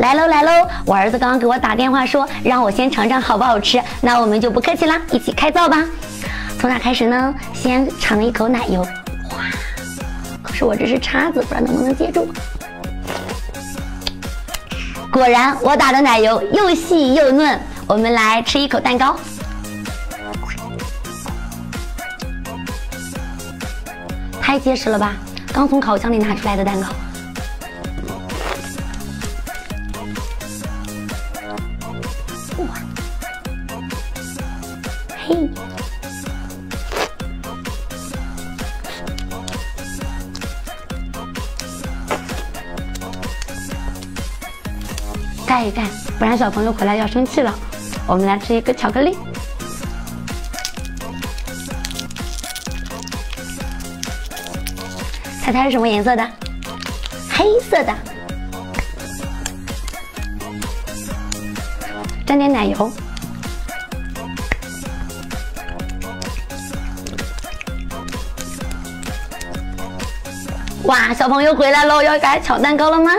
来喽来喽！我儿子刚刚给我打电话说，让我先尝尝好不好吃。那我们就不客气啦，一起开灶吧。从哪开始呢？先尝一口奶油。哇！可是我这是叉子，不知道能不能接住。果然，我打的奶油又细又嫩。我们来吃一口蛋糕。太结实了吧！刚从烤箱里拿出来的蛋糕。哇！嘿！盖一盖，不然小朋友回来要生气了。我们来吃一个巧克力。猜猜是什么颜色的？黑色的。沾点奶油。哇，小朋友回来喽！要给他抢蛋糕了吗？